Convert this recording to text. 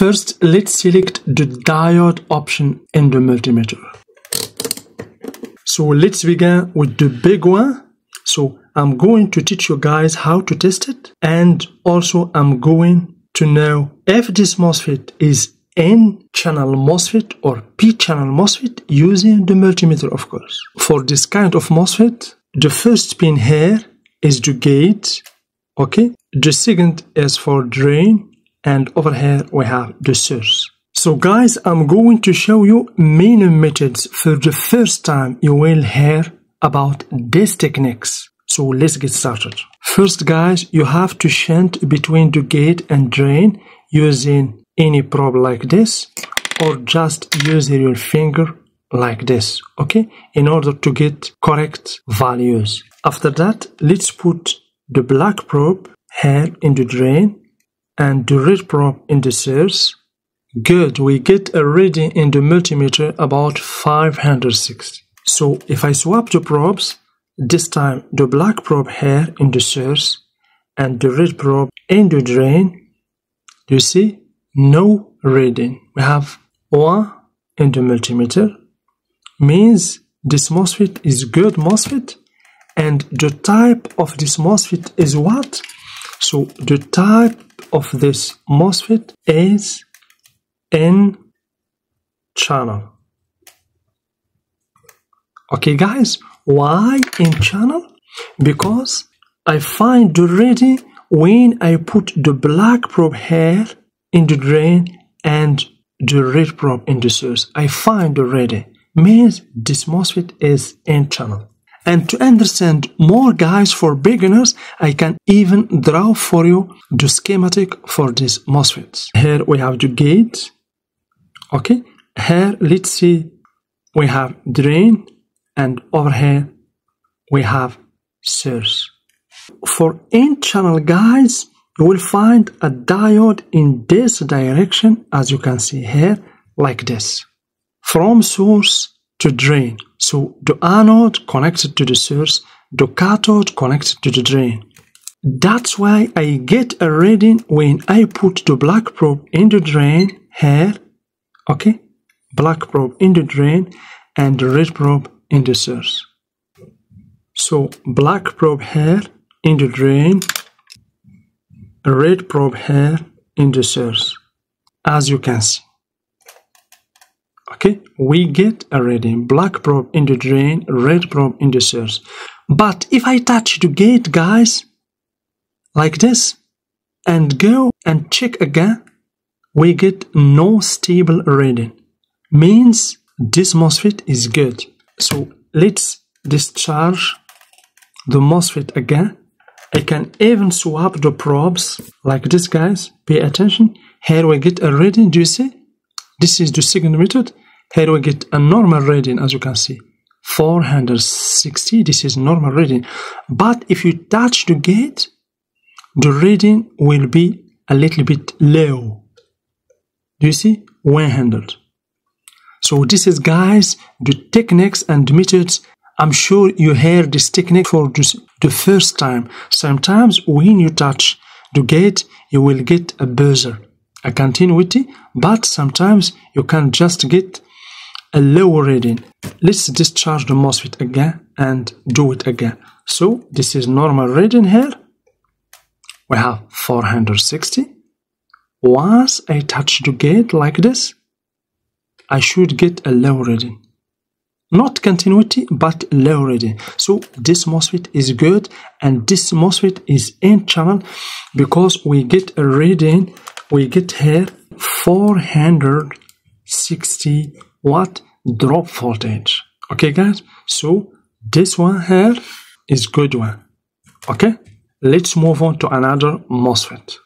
First, let's select the diode option in the multimeter. So let's begin with the big one. So I'm going to teach you guys how to test it and also I'm going to know if this MOSFET is N channel MOSFET or P channel MOSFET using the multimeter of course. For this kind of MOSFET, the first pin here is the gate, okay? The second is for drain and over here we have the source. So guys, I'm going to show you many methods for the first time you will hear about these techniques. So let's get started. First guys, you have to shunt between the gate and drain using any probe like this or just using your finger like this, okay? In order to get correct values. After that, let's put the black probe here in the drain and the red probe in the source. Good, we get a reading in the multimeter about 560. So if I swap the probes, this time the black probe here in the source and the red probe in the drain, you see no reading. We have 1 in the multimeter, means this MOSFET is good MOSFET and the type of this MOSFET is what? So the type of this MOSFET is N channel. Okay guys, why N channel? Because I find already when I put the black probe here in the drain and the red probe in the source. I find already means this MOSFET is N channel. And to understand more guys for beginners, I can even draw for you the schematic for these MOSFET. Here we have the gate. Okay. Here, let's see, we have drain and over here we have source. For N channel guys, you will find a diode in this direction as you can see here like this from source to drain. So the anode connected to the source the cathode connected to the drain. That's why I get a reading when I put the black probe in the drain here okay? Black probe in the drain and the red probe in the source. So black probe here in the drain red probe here in the source as you can see okay we get a reading black probe in the drain red probe in the source but if I touch the gate guys like this and go and check again we get no stable reading means this MOSFET is good so let's discharge the MOSFET again I can even swap the probes like this guys. Pay attention. Here we get a reading. Do you see? This is the second method. Here we get a normal reading as you can see. 460. This is normal reading. But if you touch the gate, the reading will be a little bit low. Do you see? 100. So this is guys the techniques and methods I'm sure you hear this technique for the first time. Sometimes when you touch the gate, you will get a buzzer, a continuity, but sometimes you can just get a lower reading. Let's discharge the MOSFET again and do it again. So this is normal reading here. We have 460. Once I touch the gate like this, I should get a low reading not continuity but low reading so this MOSFET is good and this MOSFET is N channel because we get a reading we get here 460 watt drop voltage. Okay guys? So this one here is good one. Okay? Let's move on to another MOSFET